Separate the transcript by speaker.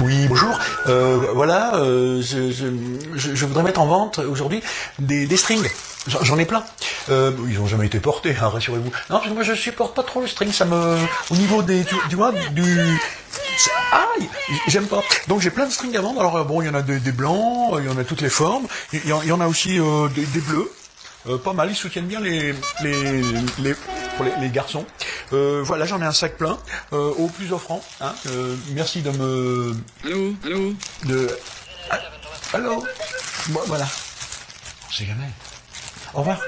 Speaker 1: Oui, bonjour. Euh, voilà, euh, je, voudrais mettre en vente aujourd'hui des, strings. J'en ai plein. Euh, ils n'ont jamais été portés, hein, rassurez-vous. Non, parce que moi je supporte pas trop le string. Ça me, au niveau des, tu, vois, du, aïe, j'aime pas. Donc j'ai plein de strings à vendre. Alors euh, bon, il y en a des, blancs, il y en a toutes les formes. Il y en, a aussi des, bleus. Pas mal, ils soutiennent bien les, les, les garçons. Euh, voilà, j'en ai un sac plein, euh, au plus offrant. Hein. Euh, merci de me...
Speaker 2: Allô Allô
Speaker 1: De... Ah, allô Bon, Voilà. On sait jamais. Au revoir.